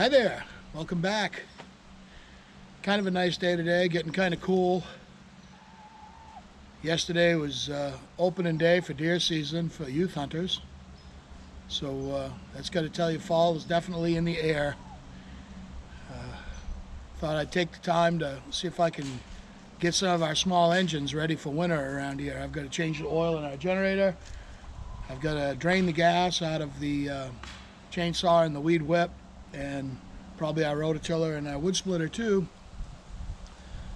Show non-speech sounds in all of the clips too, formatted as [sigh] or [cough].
Hi there, welcome back. Kind of a nice day today, getting kind of cool. Yesterday was uh, opening day for deer season for youth hunters. So uh, that's got to tell you fall is definitely in the air. Uh, thought I'd take the time to see if I can get some of our small engines ready for winter around here. I've got to change the oil in our generator. I've got to drain the gas out of the uh, chainsaw and the weed whip and probably our rototiller and our wood splitter too.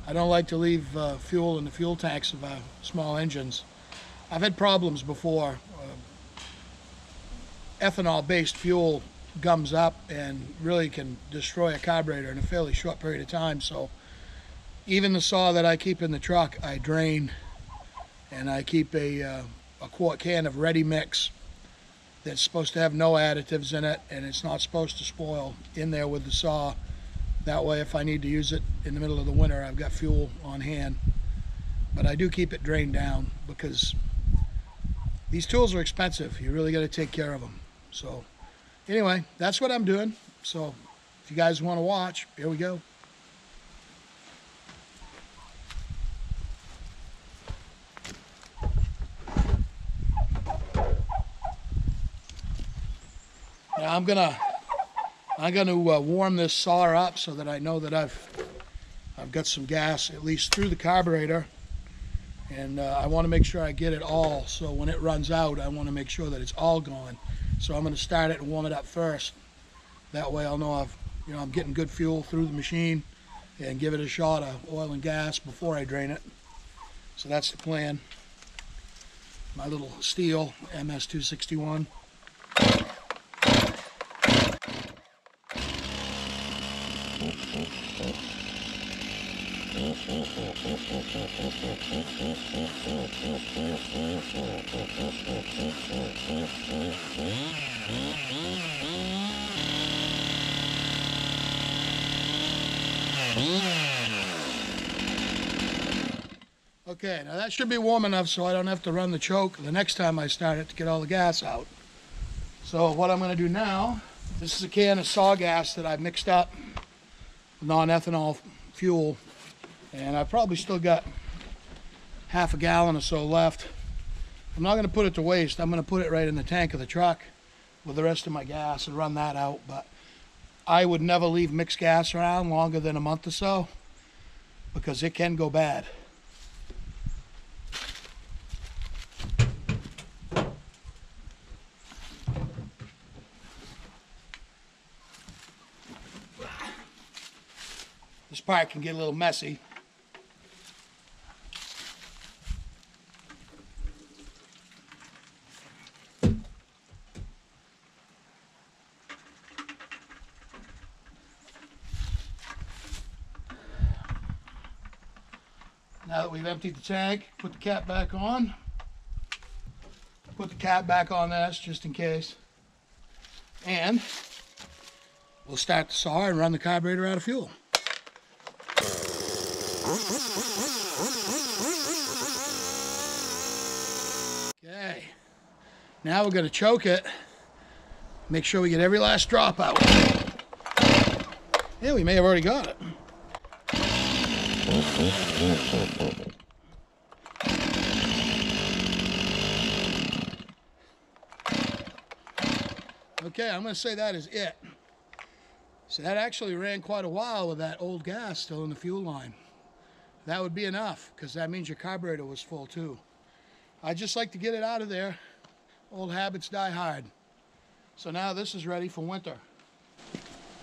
I don't like to leave uh, fuel in the fuel tanks of our small engines. I've had problems before. Uh, Ethanol-based fuel gums up and really can destroy a carburetor in a fairly short period of time. So even the saw that I keep in the truck, I drain and I keep a, uh, a quart can of ready mix that's supposed to have no additives in it and it's not supposed to spoil in there with the saw. That way if I need to use it in the middle of the winter, I've got fuel on hand. But I do keep it drained down because these tools are expensive. You really got to take care of them. So anyway, that's what I'm doing. So if you guys want to watch, here we go. I'm gonna I'm gonna uh, warm this saw up so that I know that I've I've got some gas at least through the carburetor. And uh, I want to make sure I get it all. So when it runs out I want to make sure that it's all gone. So I'm going to start it and warm it up first. That way I'll know I've you know I'm getting good fuel through the machine and give it a shot of oil and gas before I drain it. So that's the plan. My little Stihl MS261 Okay, now that should be warm enough so I don't have to run the choke the next time I start it to get all the gas out. So what I'm going to do now, this is a can of saw gas that I've mixed up, non-ethanol fuel, and I've probably still got half a gallon or so left. I'm not going to put it to waste. I'm going to put it right in the tank of the truck with the rest of my gas and run that out. But I would never leave mixed gas around longer than a month or so because it can go bad. This part can get a little messy. Now that we've emptied the tank, put the cap back on. Put the cap back on this just in case. And we'll start the saw and run the carburetor out of fuel. Okay. Now we're to choke it. Make sure we get every last drop out. Yeah, we may have already got it. Okay, I'm going to say that is it. So that actually ran quite a while with that old gas still in the fuel line. That would be enough because that means your carburetor was full too. I just like to get it out of there. Old habits die hard. So now this is ready for winter.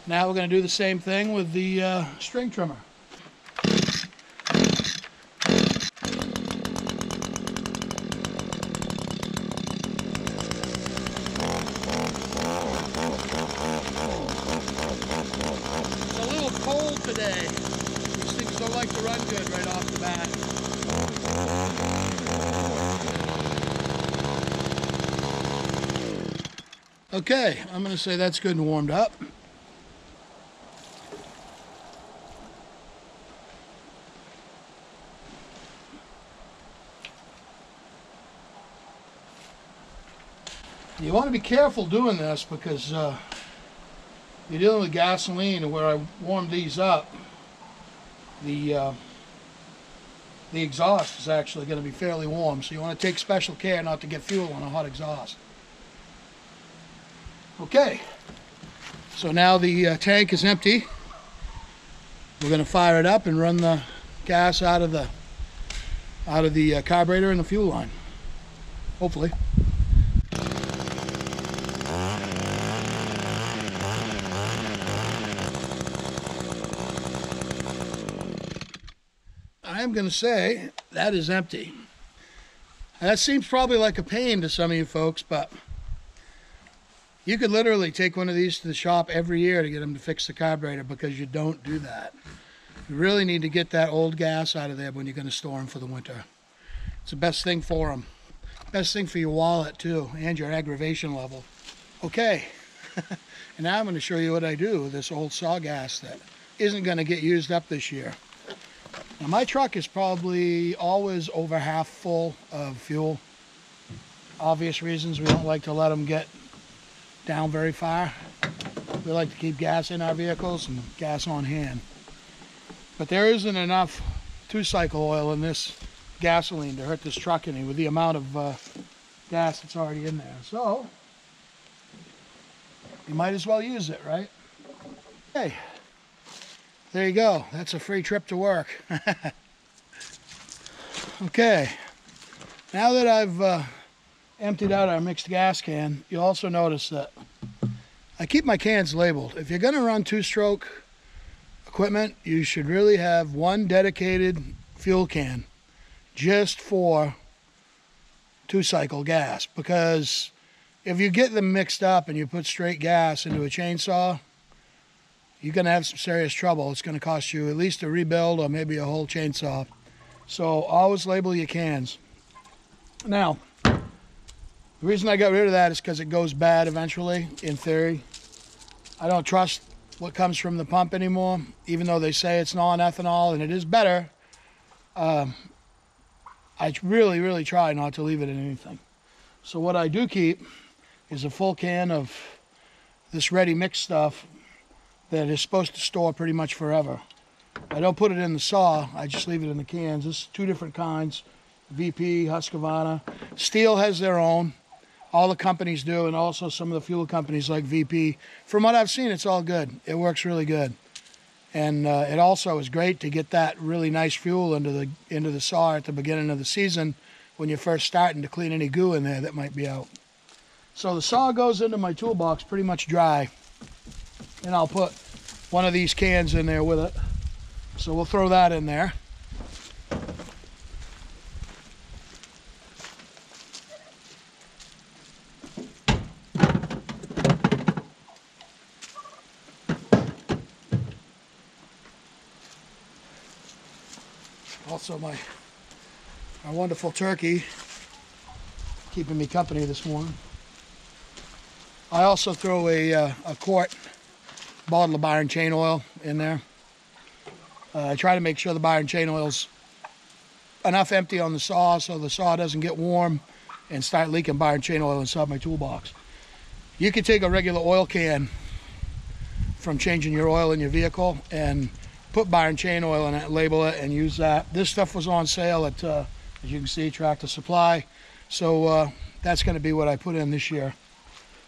Now we're going to do the same thing with the uh, string trimmer. It's a little cold today. These things don't like to run good right off the bat. Okay, I'm going to say that's good and warmed up. You want to be careful doing this because uh, you're dealing with gasoline and where I warmed these up, the uh, the exhaust is actually going to be fairly warm. So you want to take special care not to get fuel on a hot exhaust. Okay, so now the uh, tank is empty. We're going to fire it up and run the gas out of the out of the uh, carburetor and the fuel line. Hopefully. I am going to say that is empty. That seems probably like a pain to some of you folks, but you could literally take one of these to the shop every year to get them to fix the carburetor because you don't do that. You really need to get that old gas out of there when you're going to store them for the winter. It's the best thing for them. Best thing for your wallet too, and your aggravation level. Okay, [laughs] and now I'm going to show you what I do with this old saw gas that isn't going to get used up this year. Now my truck is probably always over half full of fuel. Obvious reasons we don't like to let them get down very far. We like to keep gas in our vehicles and gas on hand. But there isn't enough two-cycle oil in this gasoline to hurt this truck any with the amount of uh, gas that's already in there. So, you might as well use it, right? Okay. There you go. That's a free trip to work. [laughs] okay. Now that I've uh, emptied out our mixed gas can, you also notice that I keep my cans labeled. If you're going to run two-stroke equipment, you should really have one dedicated fuel can just for two-cycle gas because if you get them mixed up and you put straight gas into a chainsaw, you're going to have some serious trouble. It's going to cost you at least a rebuild or maybe a whole chainsaw. So always label your cans. Now, the reason I got rid of that is because it goes bad eventually, in theory. I don't trust what comes from the pump anymore, even though they say it's non-ethanol and it is better. Um, I really, really try not to leave it in anything. So what I do keep is a full can of this ready mix stuff that is supposed to store pretty much forever. I don't put it in the saw, I just leave it in the cans. This is two different kinds, VP, Husqvarna. Stihl has their own. All the companies do, and also some of the fuel companies like VP. From what I've seen, it's all good. It works really good. And uh, it also is great to get that really nice fuel into the into the saw at the beginning of the season when you're first starting to clean any goo in there that might be out. So the saw goes into my toolbox pretty much dry and I'll put one of these cans in there with it. So we'll throw that in there. Also my, my wonderful turkey keeping me company this morning. I also throw a, uh, a quart bottle of bar and chain oil in there. Uh, I try to make sure the bar and chain oil's enough empty on the saw so the saw doesn't get warm and start leaking bar and chain oil inside my toolbox. You can take a regular oil can from changing your oil in your vehicle and put bar and chain oil in it, label it, and use that. This stuff was on sale at, uh, as you can see, Tractor Supply. So uh, that's going to be what I put in this year.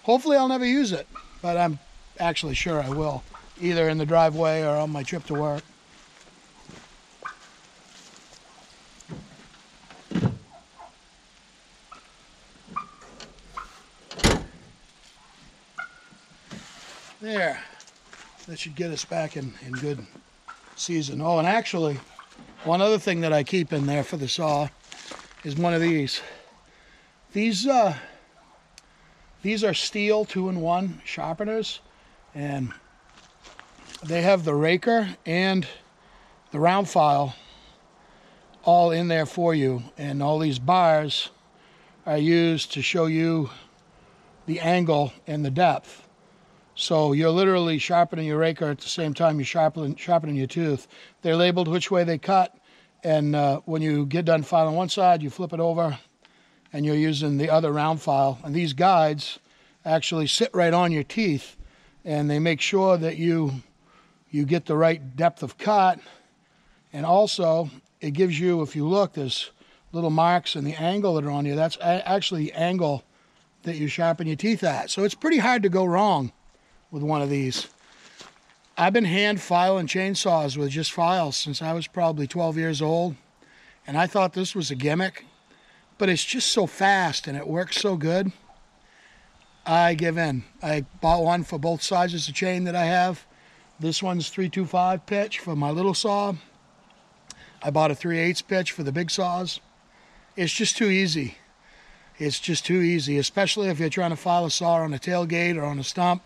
Hopefully I'll never use it, but I'm actually sure I will, either in the driveway or on my trip to work. There, that should get us back in, in good season. Oh, and actually, one other thing that I keep in there for the saw is one of these. These, uh, these are Stihl two-in-one sharpeners and they have the raker and the round file all in there for you and all these bars are used to show you the angle and the depth so you're literally sharpening your raker at the same time you're sharpening, sharpening your tooth they're labeled which way they cut and uh, when you get done filing one side you flip it over and you're using the other round file and these guides actually sit right on your teeth and they make sure that you you get the right depth of cut. And also, it gives you, if you look, there's little marks in the angle that are on you. That's actually the angle that you sharpen your teeth at. So it's pretty hard to go wrong with one of these. I've been hand filing chainsaws with just files since I was probably 12 years old. And I thought this was a gimmick, but it's just so fast and it works so good. I give in. I bought one for both sizes of chain that I have. This one's 325 pitch for my little saw. I bought a 3 8 pitch for the big saws. It's just too easy. It's just too easy, especially if you're trying to file a saw on a tailgate or on a stump.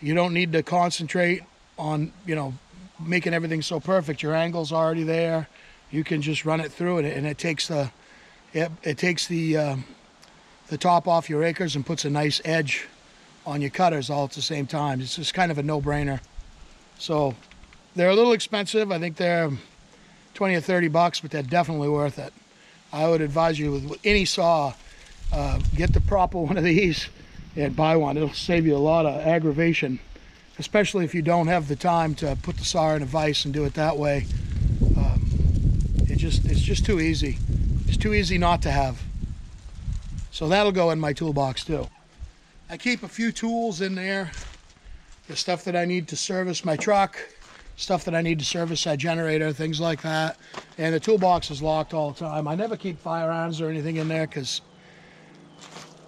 You don't need to concentrate on, you know, making everything so perfect. Your angle's already there. You can just run it through it, and it takes the it, it takes the uh, the top off your rakers and puts a nice edge on your cutters all at the same time. It's just kind of a no-brainer. So they're a little expensive. I think they're 20 or 30 bucks, but they're definitely worth it. I would advise you with any saw, uh, get the proper [laughs] one of these and buy one. It'll save you a lot of aggravation, especially if you don't have the time to put the saw in a vise and do it that way. Um, it just it's just too easy. It's too easy not to have. So that'll go in my toolbox too. I keep a few tools in there. The stuff that I need to service my truck, stuff that I need to service that generator, things like that. And the toolbox is locked all the time. I never keep firearms or anything in there because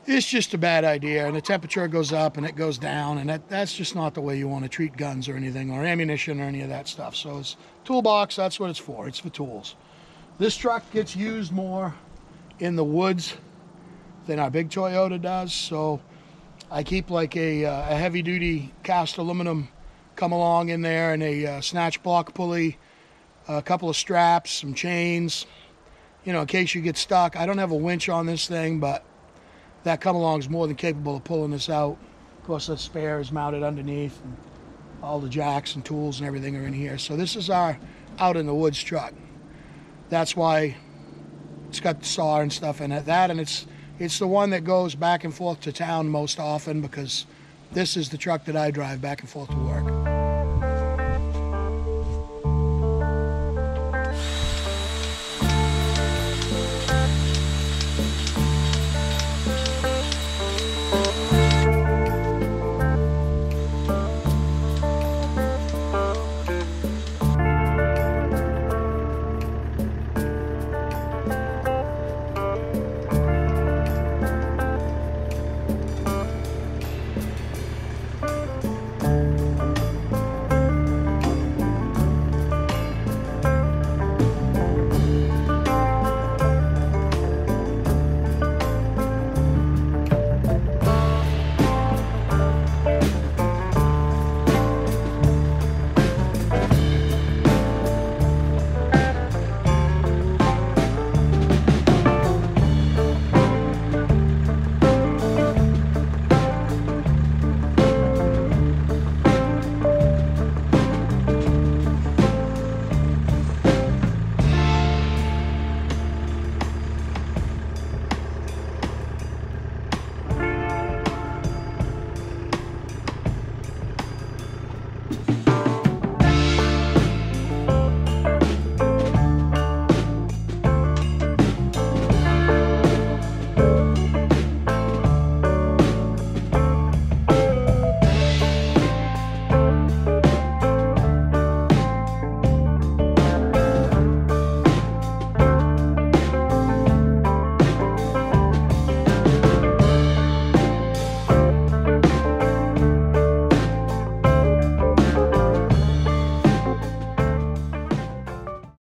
it's just a bad idea. And the temperature goes up and it goes down, and that, that's just not the way you want to treat guns or anything, or ammunition or any of that stuff. So it's toolbox, that's what it's for. It's for tools. This truck gets used more in the woods than our big Toyota does. So I keep like a, uh, a heavy duty cast aluminum come along in there and a uh, snatch block pulley, a couple of straps, some chains, you know, in case you get stuck. I don't have a winch on this thing, but that come along is more than capable of pulling this out. Of course, the spare is mounted underneath and all the jacks and tools and everything are in here. So this is our out in the woods truck. That's why it's got the saw and stuff in it. That and it's it's the one that goes back and forth to town most often because this is the truck that I drive back and forth to work.